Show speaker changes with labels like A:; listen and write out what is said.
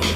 A: Peace.